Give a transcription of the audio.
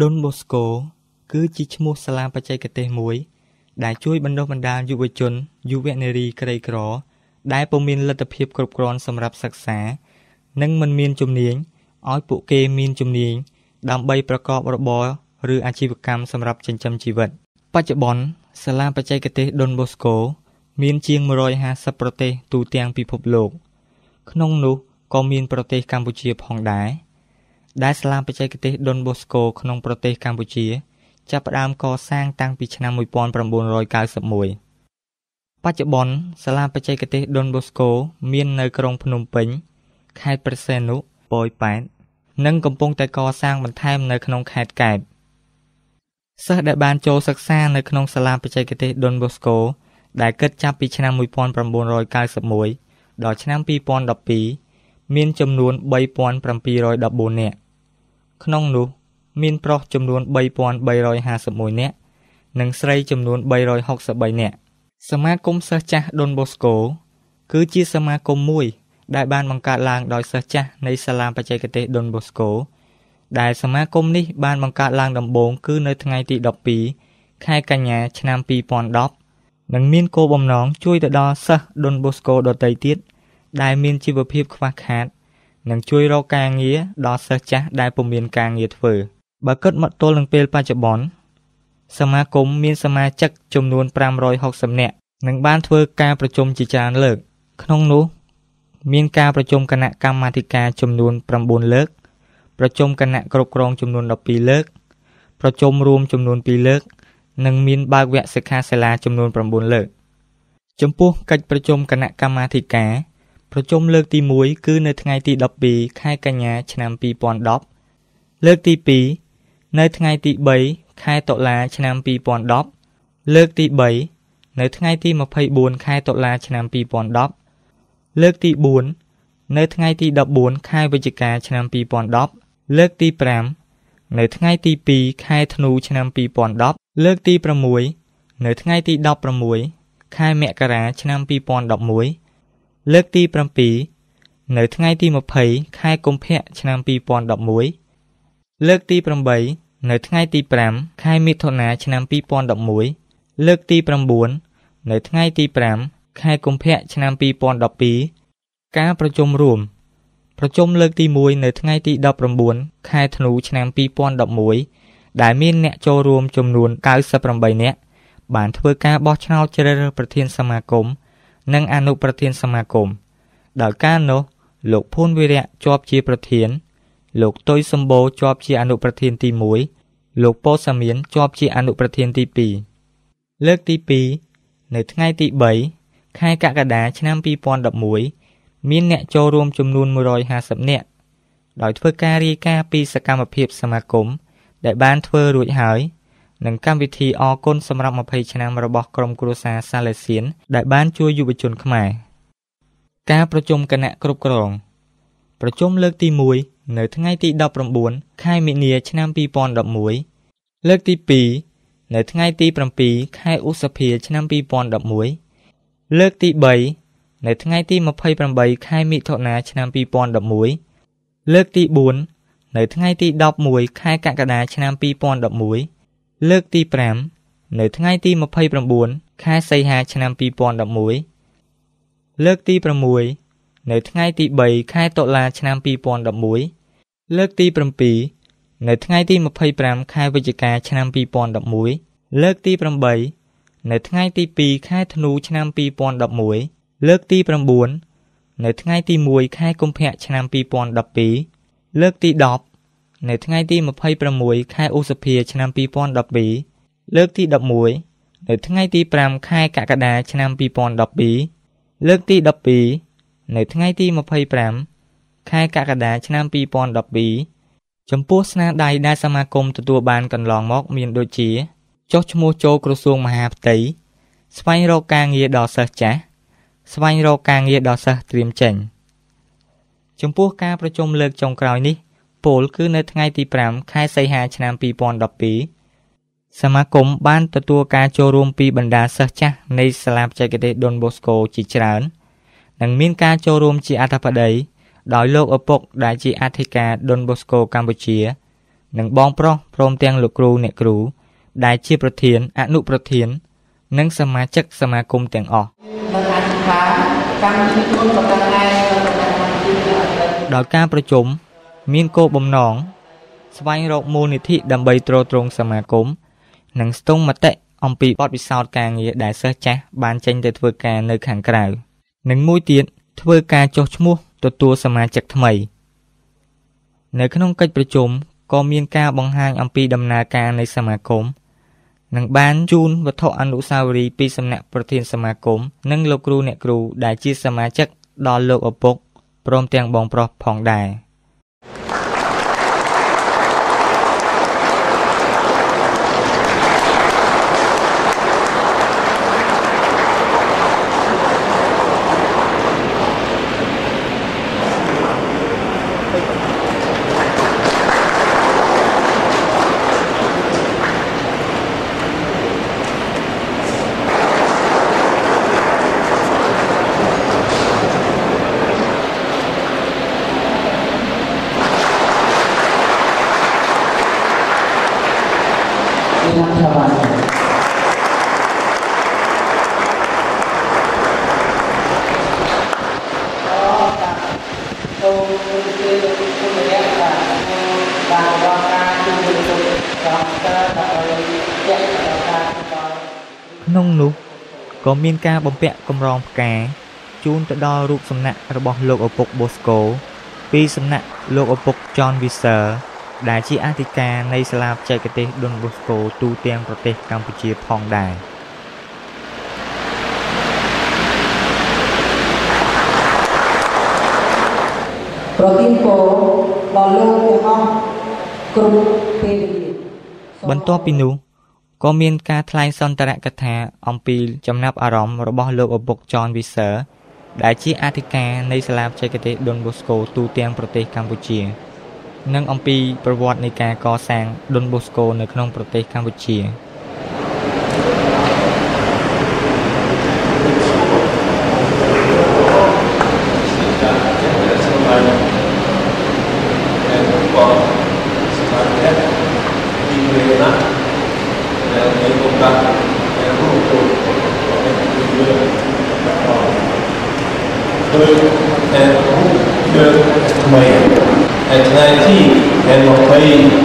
Don Bosco គឺជាឈ្មោះសាលាបច្ចេកទេសមួយ ដែលជួយបណ្ដុះបណ្ដាលយុវជនយុវនារីក្រីក្រ ដែលពុំមានលទ្ធភាពគ្រប់គ្រាន់សម្រាប់សិក្សា និងមិនមានជំនាញឲ្យពួកគេមានជំនាញដើម្បីប្រកបរបរឬអាជីវកម្មសម្រាប់ចិញ្ចឹមជីវិត បច្ចុប្បន្នសាលាបច្ចេកទេស Don Bosco មានជាង150ប្រទេសទូទាំងពិភពលោក ក្នុងនោះក៏មានប្រទេសកម្ពុជាផងដែរ ដែលសាលាបច្ចេកទេស Don Bosco ក្នុងប្រទេសកម្ពុជាចាប់ផ្ដើមកសាងតាំងពីឆ្នាំ1991បច្ចុប្បន្នសាលាបច្ចេកទេស Don Bosco មាននៅក្រុងភ្នំពេញខេត្តព្រះសីហនុប៉ោយប៉ែតនិងកំពុងតែកសាងបន្ថែមនៅក្នុងខេត្តកែបសិស្សដែលបានចូលសិក្សានៅក្នុងសាលាបច្ចេកទេស Don Bosco ដែលគិតចាប់ពីឆ្នាំ1991ដល់ឆ្នាំ2012មានចំនួន3714នាក់ ក្នុងនោះ មានប្រុសចំនួន3351នាក់និងស្រីចំនួន363នាក់សមាគមសិស្សចាស់ដុនបូស្កូគឺជាសមាគមមួយ ដែលបានបង្កើតឡើងដោយសិស្សចាស់នៃសាលាបច្ចេកទេសដុនបូស្កូដែលសមាគមនេះបានបង្កើតឡើងដំបូងគឺនៅថ្ងៃទី12ខែកញ្ញាឆ្នាំ2010និងមានគោលបំណងជួយទៅដល់សិស្សដុនបូស្កូដទៃទៀតដែលមានជីវភាពខ្វះខាត និងជួយរកការងារដល់សិស្សចាស់ដែលពុំមានការងារធ្វើបើគិតមកទល់នឹងពេលបច្ចុប្បន្នសមាគមមានសមាជិកចំនួន560នាក់និងបានធ្វើការប្រជុំជាច្រើនលើក ក្នុងនោះ មានការប្រជុំគណៈកម្មាធិការចំនួន9លើក ប្រជុំគណៈគ្រប់គ្រងចំនួន12លើក ប្រជុំរួមចំនួន2លើក និងមានបើកវគ្គសិក្ខាសាលាចំនួន9លើក ចំពោះកិច្ចប្រជុំគណៈកម្មាធិការ ប្រជុំលើកទី1គឺនៅថ្ងៃទី12ខែកញ្ញាឆ្នាំ2010លើកទី2នៅថ្ងៃទី3ខែតុលាឆ្នាំ2010លើកទី3នៅថ្ងៃទី24ខែតុលាឆ្នាំ2010លើកទី4នៅថ្ងៃទី14ខែវិច្ឆិកាឆ្នាំ2010លើកទី5នៅថ្ងៃទី2ខែធ្នូឆ្នាំ2010លើកទី6នៅថ្ងៃទី16ខែមករាឆ្នាំ2011 លើកទី7នៅថ្ងៃទី20ខែកុម្ភៈឆ្នាំ2011លើកទី8នៅថ្ងៃទី5ខែមិថុនាឆ្នាំ2011លើកទី9នៅថ្ងៃទី5ខែកុម្ភៈឆ្នាំ2012ការប្រជុំរួមប្រជុំលើកទី1នៅថ្ងៃទី19ខែធ្នូឆ្នាំ2011ដែលមានអ្នកចូលរួមចំនួន98នាក់បានធ្វើការបោះឆ្នោតជ្រើសរើសប្រធានសមាគម និងអនុប្រធានសមាគមដោយការនោះ លោកភួនវិរៈជាប់ជាប្រធាន លោកតុយសម្បូរជាប់ជាអនុប្រធានទី1លោកពោសាមៀនជាប់ជាអនុប្រធានទី2លើកទី2នៅថ្ងៃទី3ខែកក្កដាឆ្នាំ2011មានអ្នកចូលរួមចំនួន150នាក់ដោយធ្វើការរាយការណ៍ពីសកម្មភាពសមាគមដែលបានធ្វើរួចហើយ និងកម្មវិធីអគុណសម្រាប់20ឆ្នាំរបស់ក្រុមគ្រួសារសាឡេសៀនដែលបានជួយយុវជនខ្មែរការប្រជុំគណៈគ្រប់គ្រងប្រជុំលើកទី1នៅថ្ងៃទី19ខែមិនិនាឆ្នាំ2011លើកទី2នៅថ្ងៃទី7ខែឧសភាឆ្នាំ2011លើកទី3នៅថ្ងៃទី28ខែមិថុនាឆ្នាំ2011លើកទី4នៅថ្ងៃទី11ខែកក្កដាឆ្នាំ2011 លើកទី5នៅថ្ងៃទី29ខែសីហាឆ្នាំ2011លើកទី6នៅថ្ងៃទី3ខែតុលាឆ្នាំ2011លើកទី7នៅថ្ងៃទី25ខែវិច្ឆិកាឆ្នាំ2011លើកទី8នៅថ្ងៃទី2ខែធ្នូឆ្នាំ2011លើកទី9នៅថ្ងៃទី1ខែកុម្ភៈឆ្នាំ2012លើកទី10 នៅថ្ងៃទី26ខែឧសភា ឆ្នាំ2012លើកទី11នៅថ្ងៃទី5ខែកក្កដាឆ្នាំ2012លើកទី12នៅថ្ងៃទី25ខែកក្កដាឆ្នាំ2012ចំពោះស្នាដៃដែលសមាគមទទួលបានកន្លងមក មានដូចជាចុះឈ្មោះចូលក្រសួងមហាផ្ទៃស្វែងរកការងារដល់សិស្សចាស់ស្វែងរកការងារដល់សិស្សត្រៀមចេញ ចំពោះការប្រជុំលើកចុងក្រោយនេះ ពលគឺនៅថ្ងៃទី5ខែសីហាឆ្នាំ2012សមាគមបានទទួលការចូលរួមពីបណ្ដាសិស្សចាស់នៃសាលាបច្ចេកទេសដុនបូស្កូជាច្រើននិងមានការចូលរួមជាអធិបតីដោយលោកឪពុកដែលជាអធិការដុនបូស្កូកម្ពុជា និងបងប្រុសព្រមទាំងលោកគ្រូអ្នកគ្រូ ដែលជាប្រធានអនុប្រធាន និងសមាជិកសមាគមទាំងអស់និងអធិដ្ឋានកម្មវិធីគុណប្រកាសឯងនិងប្រកាសជាអតីតដោយការប្រជុំ មានគោលបំណងស្វែងរកមូលនិធិដើម្បីទ្រទ្រង់សមាគមនិងស្ទង់មតិអំពីបទពិសោធន៍ការងារដែលសិស្សចាស់បានចេញទៅធ្វើការនៅខាងក្រៅនិងមួយទៀតធ្វើការចុះឈ្មោះទទួលសមាជិកថ្មី នៅក្នុងកិច្ចប្រជុំក៏មានការបង្ហាញអំពីដំណើរការនៃសមាគមនិងបានជូនវត្ថុអនុស្សាវរីយ៍ពីសំណាក់ប្រធានសមាគមនិងលោកគ្រូអ្នកគ្រូដែលជាសមាជិកដល់លោកឪពុកព្រមទាំងបងប្រុសផងដែរ ពីខាងថាបានសូមជម្រាបលោកគុណរយៈបាទបានរកការជួយលោកចំតើដើម្បីជាក់ដល់ការដល់ក្នុងនោះក៏មានការបំពាក់កម្រងផ្កាជូនទៅដល់រូបសំណាករបស់លោកឪពុកបូស្កូពីសំណាក់លោកឪពុក John Visser ដែលជាអធិការនៃសាលាបច្ចេកទេស Don Bosco ទូទាំងប្រទេសកម្ពុជាផងដែរប្រទានពរដល់លោកទាំងអស់គ្រប់ពេលវេលាសូមបន្ទាប់ពីនោះក៏មានការថ្លែងសន្ទរកថាអំពីចំណាប់អារម្មណ៍របស់លោកឪពុក John Visser ដែលជាអធិការនៃសាលាបច្ចេកទេស Don Bosco ទូទាំងប្រទេសកម្ពុជា និងអំពីប្រវត្តិនៃការកសាង Don Bosco នៅក្នុងប្រទេសកម្ពុជា Amém.